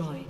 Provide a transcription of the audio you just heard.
destroyed.